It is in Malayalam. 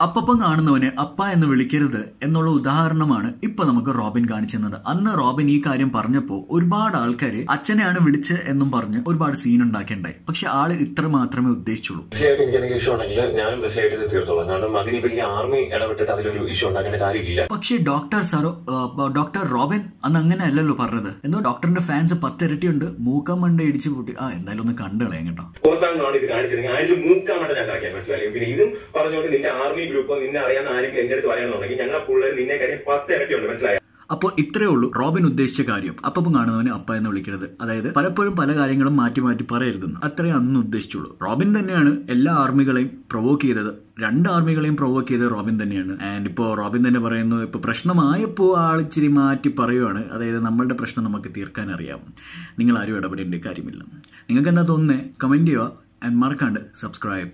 അപ്പപ്പം കാണുന്നവനെ അപ്പ എന്ന് വിളിക്കരുത് എന്നുള്ള ഉദാഹരണമാണ് ഇപ്പൊ നമുക്ക് റോബിൻ കാണിച്ചത് അന്ന് റോബിൻ ഈ കാര്യം പറഞ്ഞപ്പോ ഒരുപാട് ആൾക്കാര് അച്ഛനെയാണ് വിളിച്ച് എന്നും പറഞ്ഞ് ഒരുപാട് സീൻ ഉണ്ടാക്കിണ്ടായി പക്ഷെ ആൾ ഇത്ര മാത്രമേ ഉദ്ദേശിച്ചുള്ളൂ. തീർച്ചയായിട്ടും എനിക്ക് എന്തെങ്കിലും ഇഷ്യൂ ഉണ്ടെങ്കിൽ ഞാനും തീർച്ചയായിട്ടും തീർത്തോളാം. കാരണം അതിനിപ്പോ ഈ ആർമി ഇടപെട്ടിട്ട് അതിലൊരു ഇഷ്യൂ ഉണ്ടാക്കേണ്ട കാര്യമില്ല. പക്ഷേ ഡോക്ടർ സാറോ ഡോക്ടർ റോബിൻ അന്ന് അങ്ങനെ അല്ലല്ലോ പറഞ്ഞത്. എന്തോ ഡോക്ടറിന്റെ ഫാൻസ് പത്തിരട്ടിയുണ്ട്. മൂക്കം മണ്ട ഇടിച്ചു പൂട്ടി. ആ എന്തായാലും ഒന്ന് കണ്ടു കളയാം കേട്ടോ. പുറത്താണെന്നാണ് ഇത് കാണിച്ചിരുന്നെങ്കിൽ അയച്ച് മൂക്കാണ് ഞാൻ കാണിക്കാൻ മനസ്സിലായി? പിന്നെ ഇതും പറഞ്ഞുകൊണ്ട് നിന്റെ ആർമി ഗ്രൂപ്പോ നിന്നെ അറിയാവുന്ന ആരെങ്കിലും എന്റെ അടുത്ത് പറയണമെന്നുണ്ടെങ്കിൽ ഞങ്ങളെ പിള്ളേർ നിന്നെ കാര്യം പത്ത് ഇരട്ടിയുണ്ട് മനസ്സിലായി? അപ്പോൾ ഇത്രയേ ഉള്ളൂ റോബിൻ ഉദ്ദേശിച്ച കാര്യം. അപ്പം കാണുന്നവനെ അപ്പ എന്ന് വിളിക്കരുത് അതായത് പലപ്പോഴും പല കാര്യങ്ങളും മാറ്റി മാറ്റി പറയരുതെന്ന്. അത്രേ അന്ന് ഉദ്ദേശിച്ചുള്ളൂ. റോബിൻ തന്നെയാണ് എല്ലാ ആർമികളെയും പ്രൊവോക്ക് ചെയ്തത്. രണ്ട് ആർമികളെയും പ്രൊവോക്ക് ചെയ്തത് റോബിൻ തന്നെയാണ്. ആൻഡ് ഇപ്പോൾ റോബിൻ തന്നെ പറയുന്നു ഇപ്പോൾ പ്രശ്നമായപ്പോൾ ആൾ ഇച്ചിരി മാറ്റി പറയുവാണ്. അതായത് നമ്മളുടെ പ്രശ്നം നമുക്ക് തീർക്കാൻ അറിയാം. നിങ്ങൾ ആരും ഇടപെടേണ്ട കാര്യമില്ല. നിങ്ങൾക്ക് എന്താ തോന്നുന്നത് കമന്റ് ചെയ്യുക ആൻഡ് മറക്കാണ്ട് സബ്സ്ക്രൈബ്